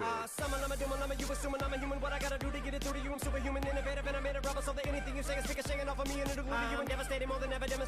Uh, summon, I'm a doom, I'm a you assuming I'm a human. What I gotta do to get it through to you? I'm superhuman, innovative, and I made a rubber so that anything you say is ricochet off of me and it'll glue to you um, and devastating more than ever demonstrated.